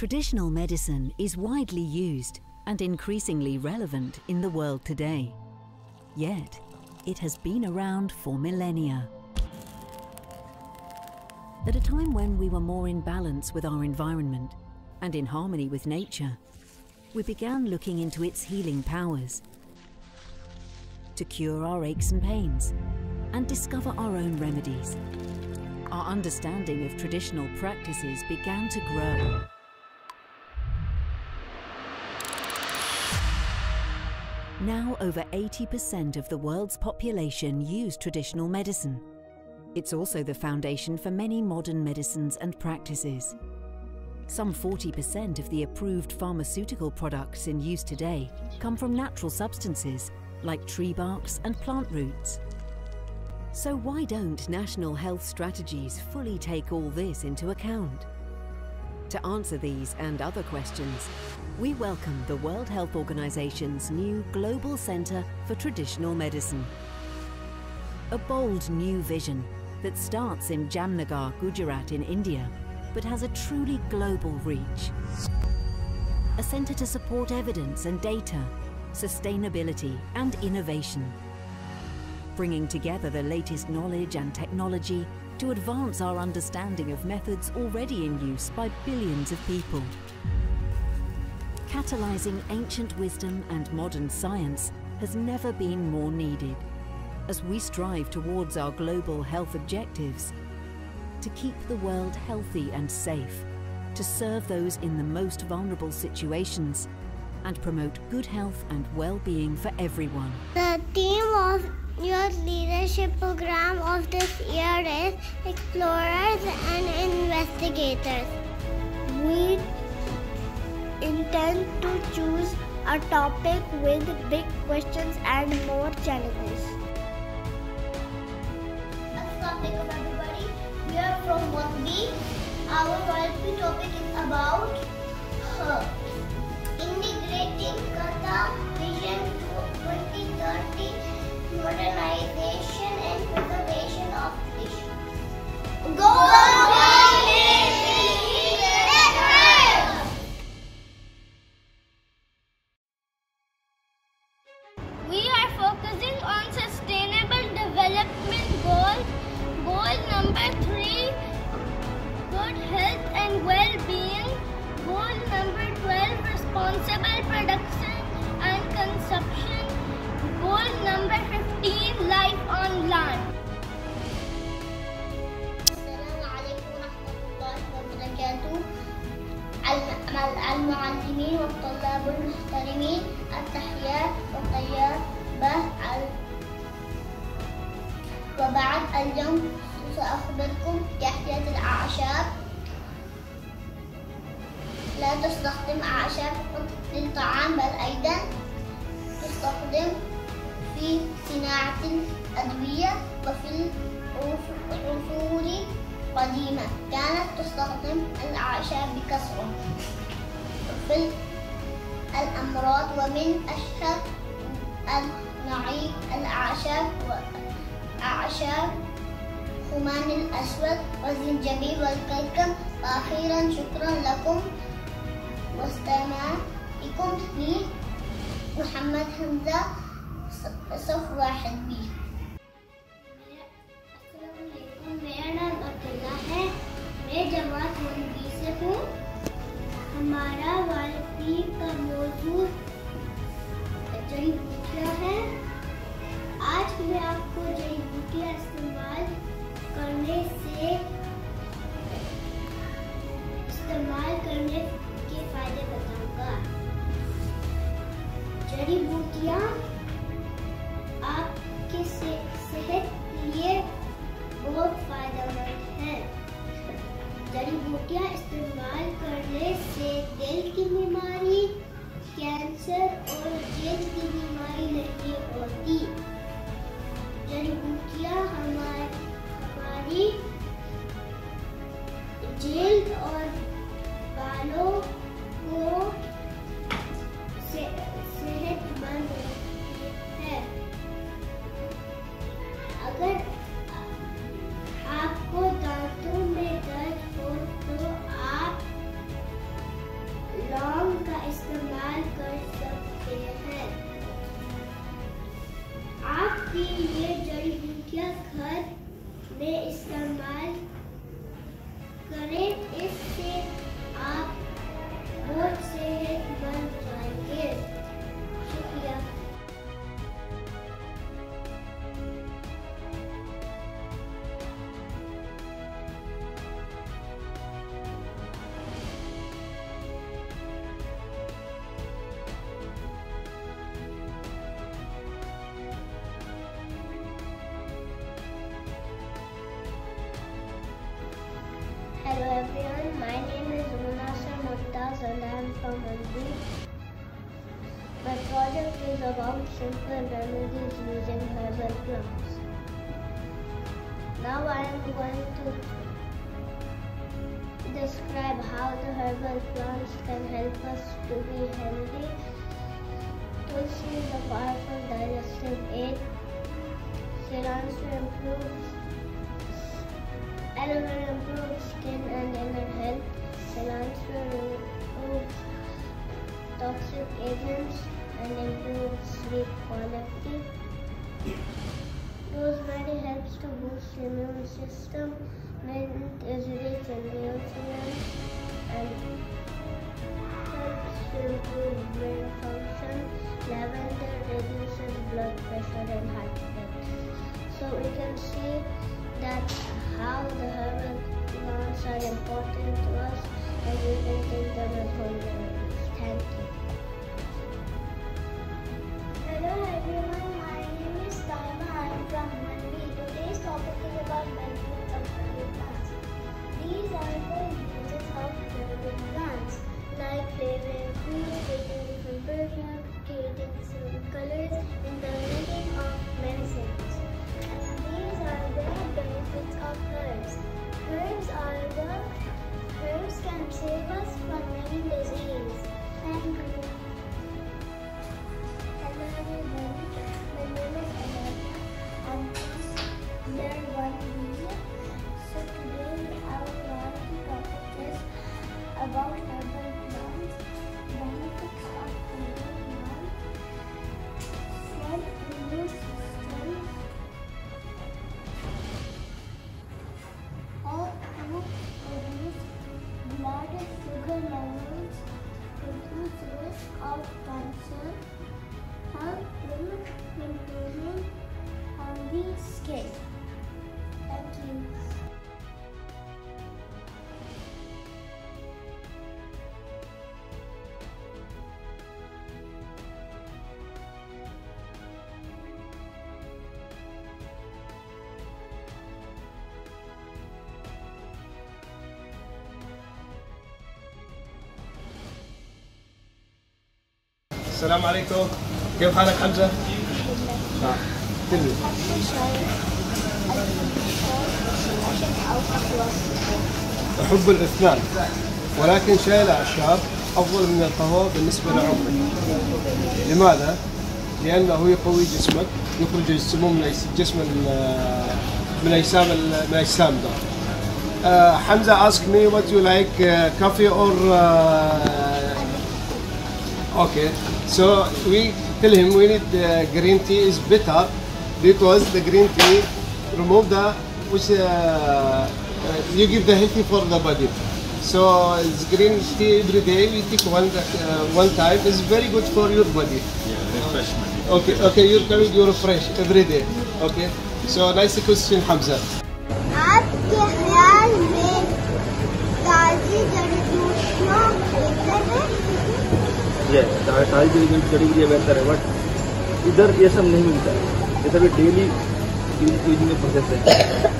Traditional medicine is widely used and increasingly relevant in the world today. Yet, it has been around for millennia. At a time when we were more in balance with our environment and in harmony with nature, we began looking into its healing powers to cure our aches and pains and discover our own remedies. Our understanding of traditional practices began to grow. Now over 80% of the world's population use traditional medicine. It's also the foundation for many modern medicines and practices. Some 40% of the approved pharmaceutical products in use today come from natural substances like tree barks and plant roots. So why don't national health strategies fully take all this into account? To answer these and other questions, we welcome the World Health Organization's new Global Centre for Traditional Medicine. A bold new vision that starts in Jamnagar, Gujarat in India, but has a truly global reach. A centre to support evidence and data, sustainability and innovation. Bringing together the latest knowledge and technology to advance our understanding of methods already in use by billions of people. Catalysing ancient wisdom and modern science has never been more needed as we strive towards our global health objectives to keep the world healthy and safe, to serve those in the most vulnerable situations, and promote good health and well-being for everyone. The theme of your leadership program of this year is Explorers and Investigators. We intend to choose a topic with big questions and more challenges. Everybody. We are from Motbi. Our biology topic is about uh, integrating Qatar modernization and المعلمين والطلاب المحترمين التحيات والطيبة ال- وبعد اليوم سأخبركم تحية الأعشاب. لا تستخدم أعشاب للطعام بل أيضا تستخدم في صناعة الأدوية وفي العصور قديمة كانت تستخدم الأعشاب بكثرة في الأمراض ومن أشهر النعيم الأعشاب وأعشاب خمان الأسود والزنجبيل والكركم. وأخيرا شكرا لكم. واستماعكم لي محمد حمزة صف واحد بي. السلام عليكم. मैं जमात मंडी से हूँ। हमारा वाली का मौजूद जड़ी बूटियाँ है। आज मैं आपको जड़ी बूटियाँ इस्तेमाल करने से इस्तेमाल करने के फ़ायदे बताऊँगा। जड़ी बूटियाँ and I am from Mandi. My project is about simple remedies using herbal plants. Now I am going to describe how the herbal plants can help us to be healthy. Tulsi is a powerful digestive aid. Cilantro improves Aloe vera improves skin and inner health. Cilantro removes toxic agents and improves sleep quality. Rosemary helps to boost the immune system. Mint is rich in nutrients and helps to improve brain function. Lavender reduces blood pressure and heart rate. So we can see that how the herbal plants are important to us Thank you. Hello everyone, my name is. I am from. Today's topic is about plants. These are the of plants like different colors, and the of medicines. These are the benefits of herbs. Herbs are the healthy skin. Thank you. السلام عليكم كيف حالك حمزه؟ نعم تلمي أحب الإثنان ولكن شاي الأعشاب أفضل من القهوة بالنسبة لعمري. لماذا؟ لأنه يقوي جسمك يخرج السموم من الجسم ال- من أجسام من أجسام ده. me what you like uh, coffee or uh, okay. So we tell him we need uh, green tea is better because the green tea remove the which uh, uh, you give the healthy for the body so it's green tea every day we take one uh, one time is very good for your body okay okay you're coming you're fresh every day okay so nice question Hamza आपके ख्याल में ताजी जड़ी बूटियों बेहतर है ये सारी जड़ी जड़ी बूटियाँ बेहतर है बट इधर ये सब नहीं मिलता है ये सभी डेली प्रोसेस है।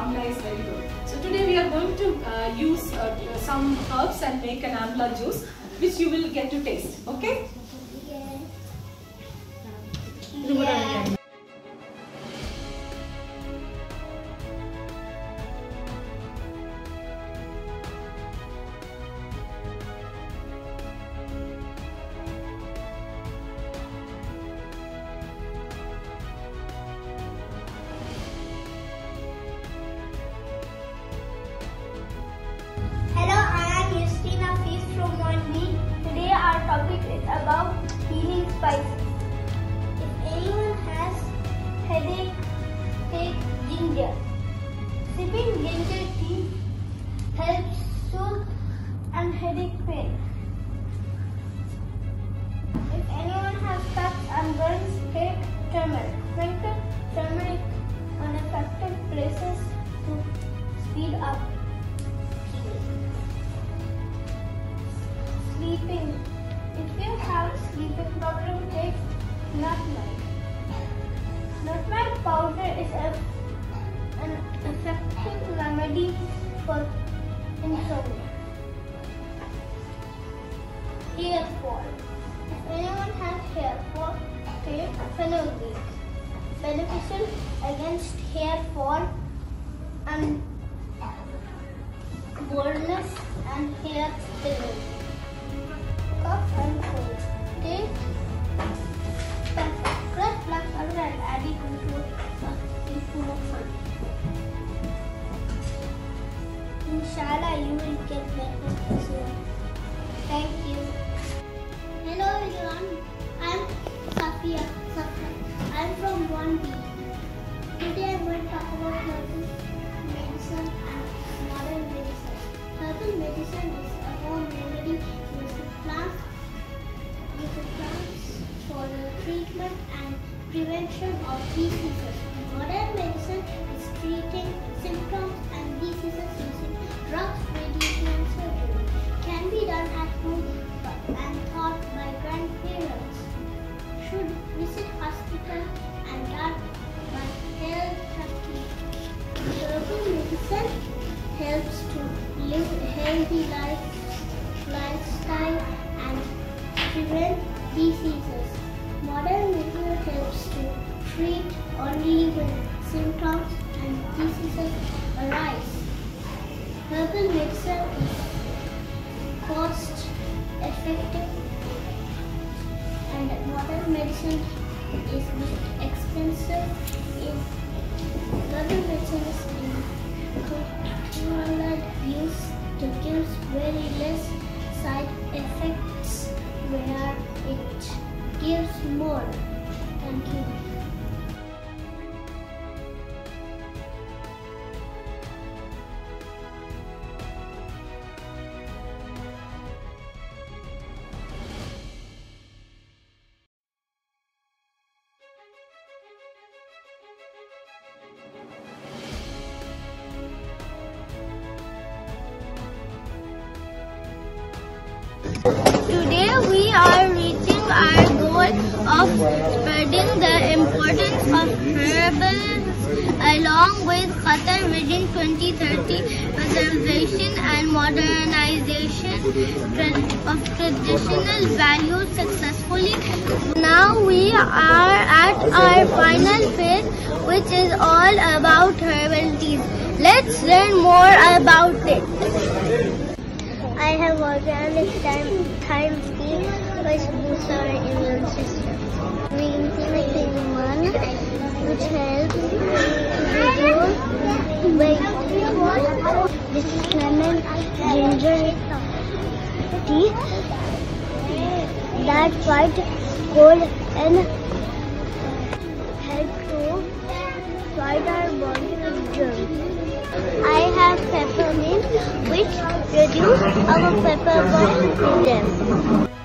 Amla is very good. So today we are going to uh, use uh, some herbs and make an amla juice which you will get to taste. Okay? About healing spices. If anyone has headache, take ginger. Sipping ginger tea helps soothe and headache pain. If anyone has cuts and burns, take turmeric. Sprinkle turmeric on affected places to speed up sleeping. If you have sleeping problem, take nutmeg. Nutmeg powder is a, an effective remedy for insomnia. Hair fall. If anyone has hair fall, take fenugreek. Beneficial against hair fall and baldness and hair thinning medicine is expensive. Is herbal medicine is in controlled use to give very less side effects where it gives more. Thank you. Today we are reaching our goal of spreading the importance of herbals along with Qatar Vision 2030 preservation and modernization of traditional values successfully. Now we are at our final phase which is all about herbal teas. Let's learn more about it. I have organic thyme, thyme tea which boosts our immune system. Green tea making one which helps reduce weight. This is lemon ginger tea that fight cold and help to fight our body with germs. I have peppermint which reduce our pepper burn them.